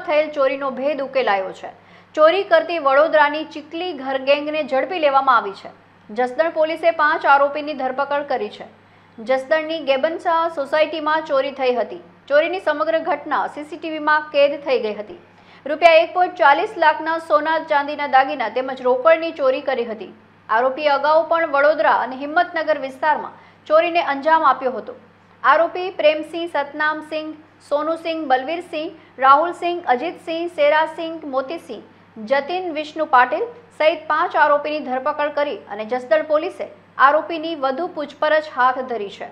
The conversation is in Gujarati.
ઘરમાં થયેલ ચોરીનો ભેદ ઉકેલાયો છે. ચોરી કરતી વડોદરાની ચીકલી ઘર ગેંગને ઝડપી લેવામાં આવી છે. જસદણ પોલીસે પાંચ આરોપીની ધરપકડ કરી છે. જસદણની ગેબનસા સોસાયટીમાં ચોરી થઈ હતી. ચોરીની સમગ્ર ઘટના સીસીટીવીમાં કેદ થઈ ગઈ હતી. રૂપિયા એક પોઈન્ટ ચાલીસ લાખના સોના ચાંદીના દાગીના તેમજ રોકડની ચોરી કરી હતી. આરોપીએ અગાઉ પણ વડોદરા અને હિંમતનગર વિસ્તારમાં ચોરીને અંજામ આપ્યો હતો. આરોપી પ્રેમસિંહ સતનામસિંહ, સોનુસિંહ બલવીરસિંહ, રાહુલસિંહ અજીતસિંહ, સેરાસિંહ મોતીસિંહ, જતીન વિષ્ણુ પાટીલ સહિત પાંચ આરોપીની ધરપકડ કરી અને જસદણ પોલીસે આરોપીની વધુ પૂછપરછ હાથ ધરી છે.